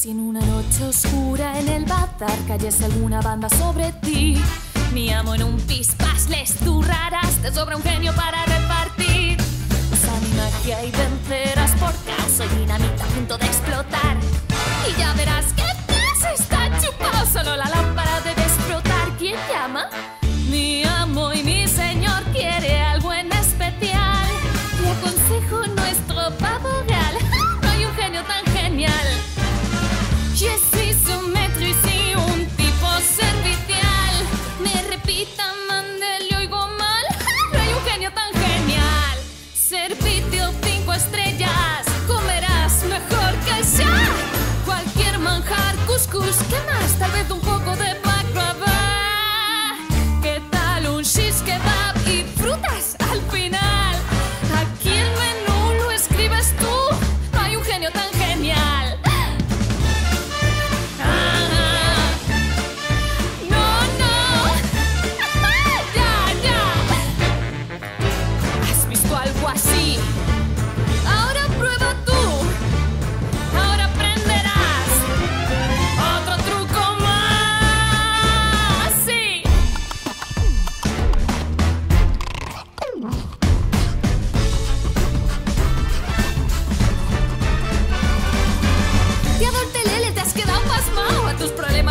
Si en una noche oscura en el bazar cayese alguna banda sobre ti, mi amo en un pispás les durrarás, te sobra un genio para reparar.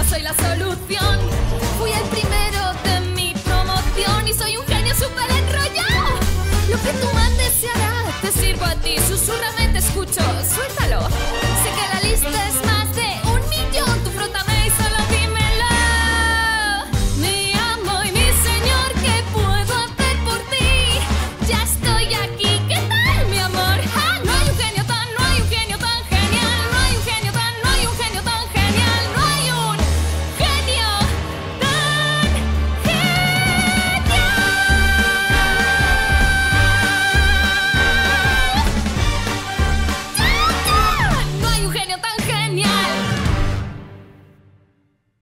soy la solución.